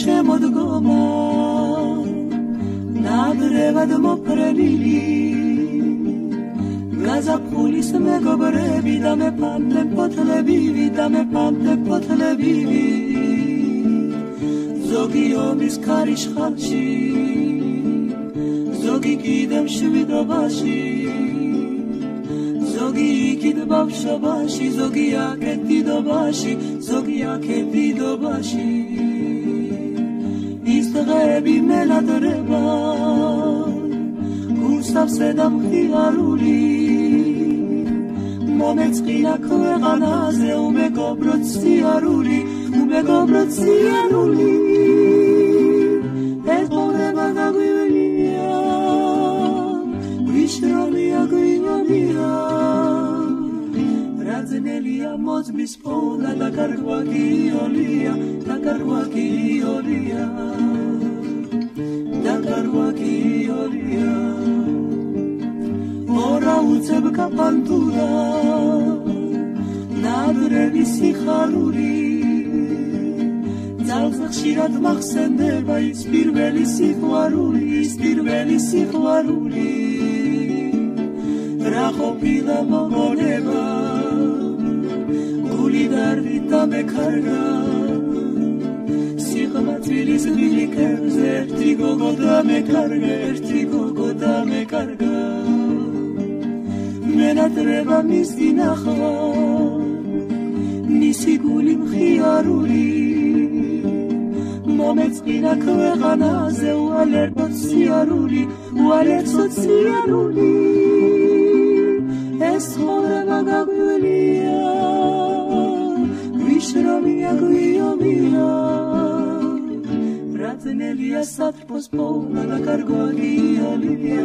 შემოდგომა. ნადრევად მოფრენილი გაზაფხულის მეგობრები და მე პანტე პოთლები და მე პანტე პოთლები ზოგი ომის ქარიშხალში ზოგი კიდე მშვიდობაში ზოგი იქით ბავშვობაში ზოგი აქეთ დიდობაში ზოგი აქეთ დიდობაში დღეები მელადრება გულსავსე და მხიარული. მომეწყინა ქვეყანაზე უმეგობროთ სიარული უმეგობროთ სიარული. ეს მორება გაგვივლია ვიშრომია გვივლია რაძნელია მოძბის პოლა და კარგვა გიოლია და კარგვა გიოლია ორა უცებ კაპანტურა ნადრევი სიხარული. ძალს ხშირად მახსენდება ის პირველი სიყვარული ის პირველი სიყვარული რა ყოფილა მოგონება? გული დარდი და მეკარგა. სიხმათვილის გილიკებზე ერთი გოგო და მეკარგა ერთი გოგო და მეკარგა მენატრება მის დინახა მისი გული მხიარული। მომეწყინა ქვეყანაზე უალერტო სიარული უალერტო სიარული। ეს ხორება გაგვილია გვიშრომია გვიომია რაძნელია სატრფოს პოვნა და კარგვა გიოლია